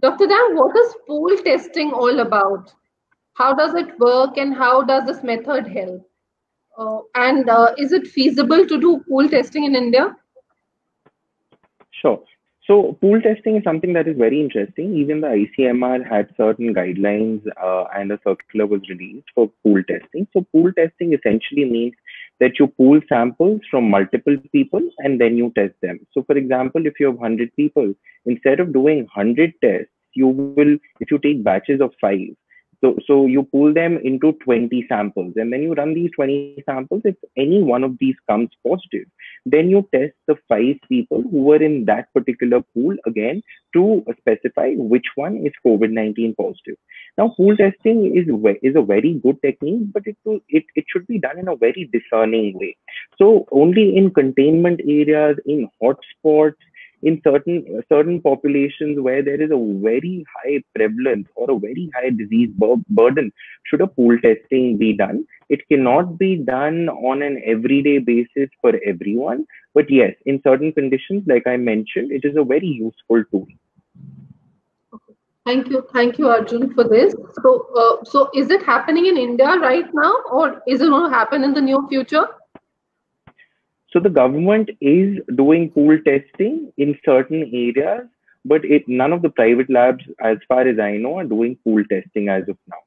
Dr. Dang, what is pool testing all about? How does it work and how does this method help? Uh, and uh, is it feasible to do pool testing in India? Sure. So pool testing is something that is very interesting. Even the ICMR had certain guidelines uh, and a circular was released for pool testing. So pool testing essentially means that you pool samples from multiple people and then you test them. So for example, if you have 100 people, instead of doing 100 tests, you will, if you take batches of five, so, so you pool them into 20 samples and then you run these 20 samples. If any one of these comes positive, then you test the five people who were in that particular pool again to specify which one is COVID-19 positive. Now, pool testing is, is a very good technique, but it, it, it should be done in a very discerning way. So only in containment areas, in hotspots, in certain certain populations where there is a very high prevalence or a very high disease bur- burden should a pool testing be done it cannot be done on an everyday basis for everyone but yes in certain conditions like i mentioned it is a very useful tool Thank you, thank you, Arjun, for this. So, uh, so is it happening in India right now, or is it going to happen in the near future? So the government is doing pool testing in certain areas, but it, none of the private labs, as far as I know, are doing pool testing as of now.